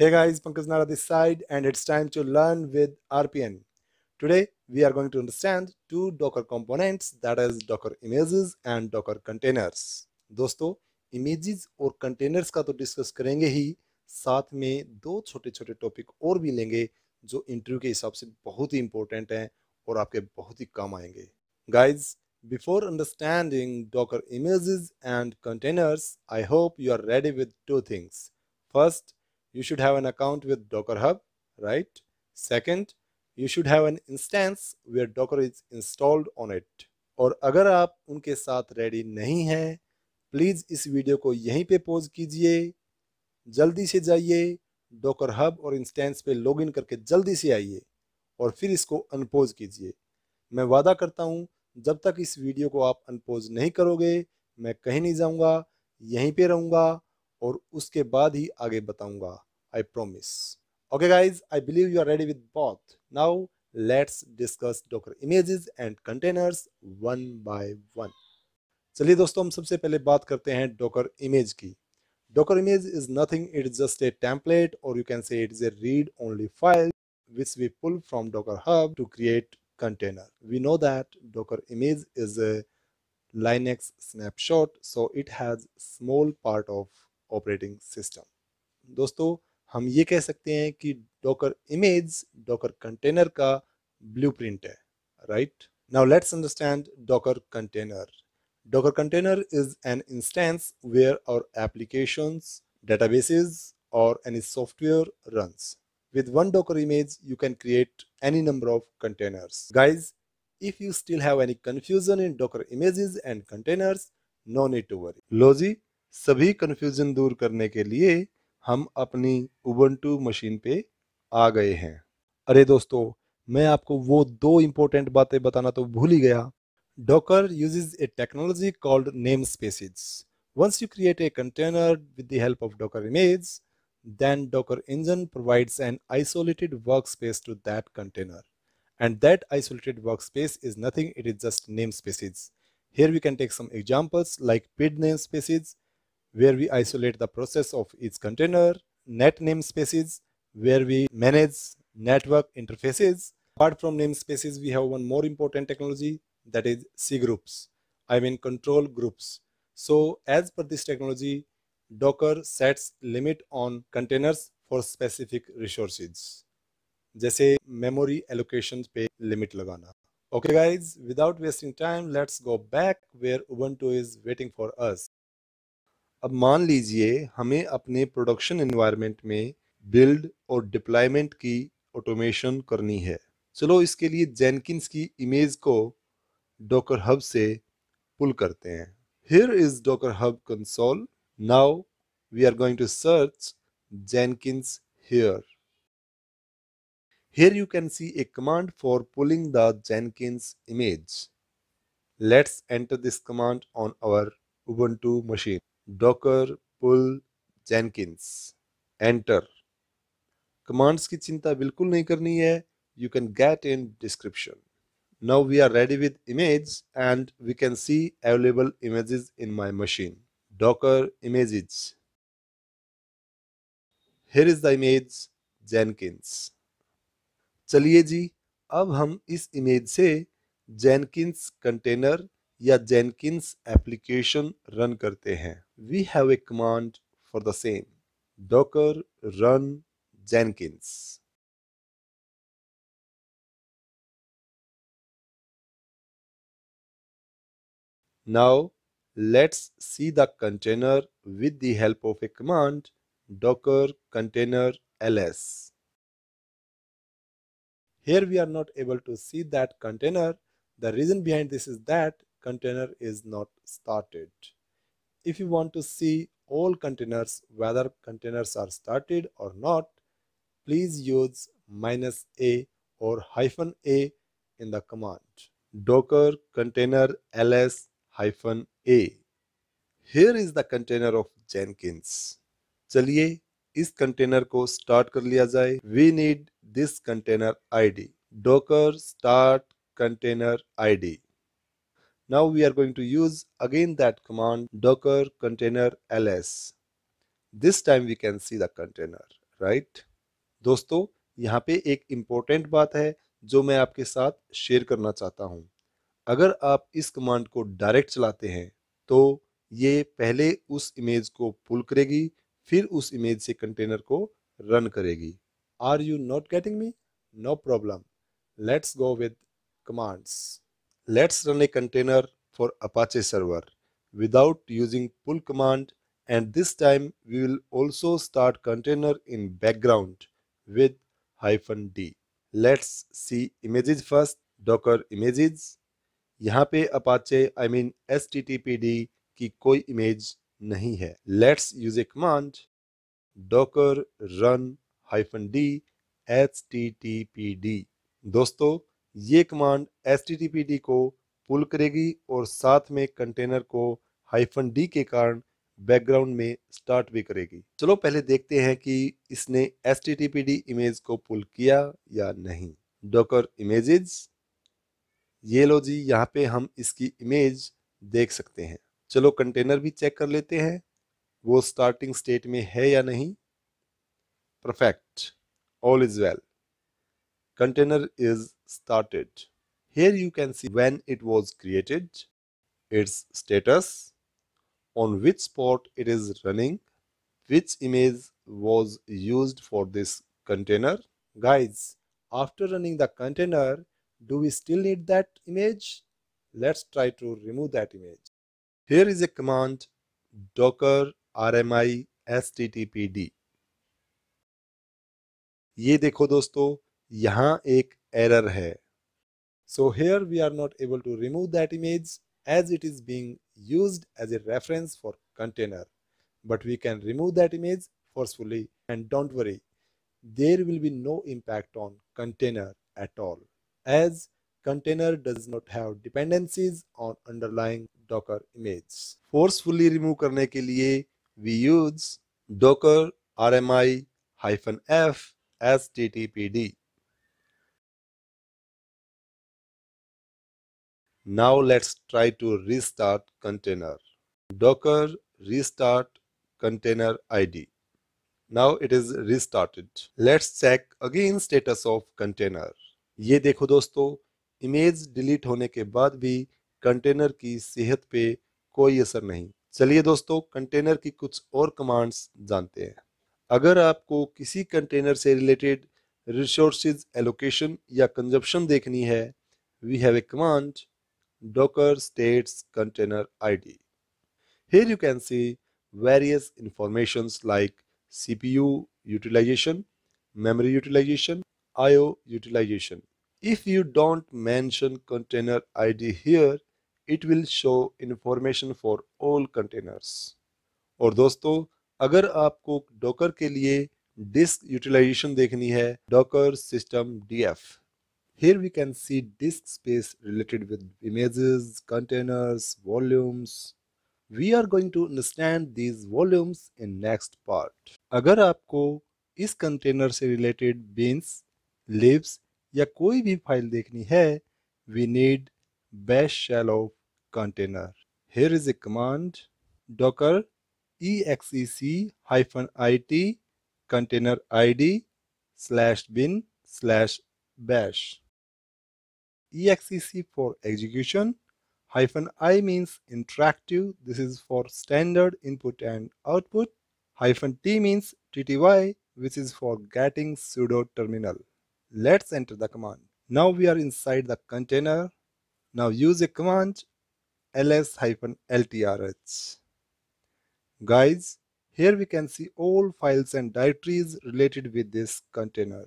Hey guys, Pankaj Nara this side and it's time to learn with RPN. Today we are going to understand two Docker components that is Docker images and Docker containers. दोस्तों images और containers का तो discuss करेंगे ही साथ में दो छोटे छोटे टॉपिक और भी लेंगे जो इंटरव्यू के हिसाब से बहुत ही इंपॉर्टेंट हैं और आपके बहुत ही काम आएँगे guys Before understanding Docker images and containers, I hope you are ready with two things. First, you should have an account with Docker Hub, right? Second, you should have an instance where Docker is installed on it. और अगर आप उनके साथ ready नहीं हैं please इस video को यहीं पे पोज कीजिए जल्दी से जाइए डॉकर हब और इंस्टेंस पे लॉगिन करके जल्दी से आइए और फिर इसको अनपोज कीजिए मैं वादा करता हूँ जब तक इस वीडियो को आप अनपोज नहीं करोगे मैं कहीं नहीं जाऊँगा यहीं पे रहूँगा और उसके बाद ही आगे बताऊँगा I promise okay guys I believe you are ready with both now let's discuss Docker images and containers one by one चलिए दोस्तों हम सबसे पहले बात करते हैं डॉकर इमेज की Docker image is nothing it is just a template और you can say it is a read only file which we pull from Docker Hub to create container. We know that Docker image is a Linux snapshot, so it has small part of operating system. दोस्तों हम ये कह सकते हैं कि Docker image Docker container का blueprint है right now let's understand Docker container Docker container is an instance where our application databases or any software run with one Docker image you can create any number of container guys If you still have any confusion in Docker images and containers, no need to worry. लो सभी confusion दूर करने के लिए हम अपनी Ubuntu machine पे आ गए हैं। अरे दोस्तों, मैं आपको वो दो इम्पोर्टेंट बातें बताना तो भूल ही गया। Docker use is a technology called namespaces once you create a container with the help of Docker image then Docker engine provide an isolated work space to that container and that isolated work space is nothing it is just namespaces here we can take some examples like PID namespaces where we isolate the process of each container, net namespaces, where we manage network interfaces. Apart from namespaces, we have one more important technology that is C groups. I mean control groups. So as per this technology, Docker sets limit on containers for specific resources. जैसे memory allocations पे limit लगाना. Okay guys, without wasting time, let's go back where Ubuntu is waiting for us. अब मान लीजिए हमें अपने production environment में build और डिप्लॉयमेंट की ऑटोमेशन करनी है चलो इसके लिए जेनकिंस की इमेज को डॉकर हब से पुल करते हैं here is Docker hub console now we are going to search Jenkins here Here you can see a command for pulling the Jenkins image. Let's enter this command on our Ubuntu machine. Docker pull Jenkins enter commands की चिंता बिल्कुल नहीं करनी है। You can get in description now we are ready with image and we can see available images in my machine Docker images here is the image Jenkins चलिए जी, अब हम इस इमेज से जेनकिंस कंटेनर या जेनकिंस एप्लीकेशन रन करते हैं। we have a command for the same. Docker run jenkins. Now let's see the container with the help of a command docker container ls. Here we are not able to see that container. The reason behind this is that container is not started If you want to see all containers, whether containers are started or not, please use minus a or hyphen a in the command. Docker container ls hyphen a. Here is the container of Jenkins. चलिए इस container को start कर लिया जाए we need this container ID docker start container id now we are going to use again that command, docker container ls this time we can see the container right दोस्तों, यहाँ पे एक important बात है जो मैं आपके साथ शेयर करना चाहता हूँ। अगर आप इस कमांड को डायरेक्ट चलाते हैं तो ये पहले उस इमेज को पुल करेगी, फिर उस इमेज से कंटेनर को रन करेगी। Are you not getting me no problem let's go with commands let's run a container for Apache server without using pull command and this time we will also start container in background with hyphen d. Let's see images first, docker images. यहाँ पे Apache I mean S T T P D की कोई image नहीं है let's use a command H T T P D दोस्तों ये command S को पुल करेगी और साथ में कंटेनर को हाइफन डी के कारण बैकग्राउंड में स्टार्ट भी करेगी। चलो पहले देखते हैं कि इसने एस इमेज को पुल किया या नहीं। Docker images. ये लो जी, यहाँ पे हम इसकी इमेज देख सकते हैं। चलो कंटेनर भी चेक कर लेते हैं, वो स्टार्टिंग स्टेट में है या नहीं। Perfect, all is well. Container is Started Here you can see when it was created, its status, on which port it is running, which image was used for this container. Guys, after running the container, do we still need that image? Let's try to remove that image. Here is a command docker rmi httpd. ये देखो दोस्तों यहाँ एक error है so here we are not able to remove that image as it is being used as a reference for container. But we can remove that image forcefully and don't worry, there will be no impact on container at all as container does not have dependencies on underlying docker image. Forcefully remove करने के लिए we use docker rmi hyphen f as ttpd Now let's try to restart container. Docker restart container ID. Now it is restarted. Let's check again status of container. ये देखो दोस्तों image delete होने के बाद भी कंटेनर की सेहत पे कोई असर नहीं चलिए दोस्तों कंटेनर की कुछ और कमांड्स जानते हैं अगर आपको किसी कंटेनर से रिलेटेड रिसोर्सेज एलोकेशन या कंजप्शन देखनी है we have a command docker states container id here you can see various informations like cpu utilization memory utilization io utilization if you don't mention container id here it will show information for all containers और दोस्तों अगर आपको Docker के लिए disc utilization देखनी है Docker system DF Here we can see disk space related with images, containers, volumes. We are going to understand these volumes in next part. अगर आपको इस कंटेनर से रिलेटेड बीन्स लिव्स या कोई भी फ़ाइल देखनी है we need bash shell of container. Here is a command docker exec hyphen it container id slash bin slash bash exec for execution hyphen i means interactive this is for standard input and output hyphen t means tty which is for getting pseudo terminal. Let's enter the command. Now we are inside the container. Now use a command ls hyphen ltrh guys here we can see all files and directories related with this container.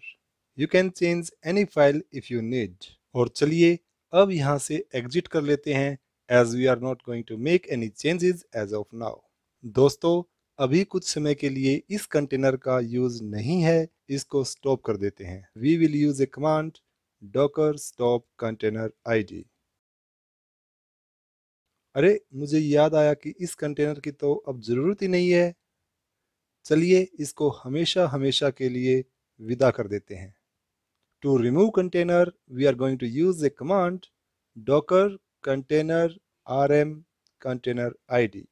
You can change any file if you need और चलिए अब यहाँ से exit कर लेते हैं as we are not going to make any changes as of now दोस्तों, अभी कुछ समय के लिए इस कंटेनर का यूज़ नहीं है, इसको स्टॉप कर देते हैं। We will use a command Docker stop container ID अरे, मुझे याद आया कि इस कंटेनर की तो अब ज़रूरत ही नहीं है। चलिए इसको हमेशा हमेशा के लिए विदा कर देते हैं। To remove container, we are going to use a command docker container rm container id.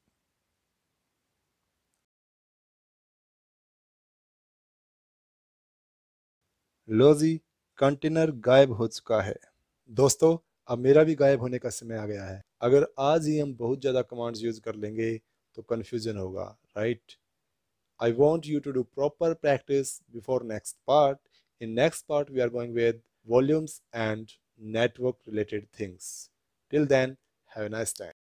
लो जी कंटेनर गायब हो चुका है। दोस्तों अब मेरा भी गायब होने का समय आ गया है। अगर आज ही हम बहुत ज़्यादा कमांड्स यूज़ कर लेंगे तो कन्फ्यूज़न होगा right I want you to do proper practice before next part In next part, we are going with volumes and network related things. Till then, have a nice time.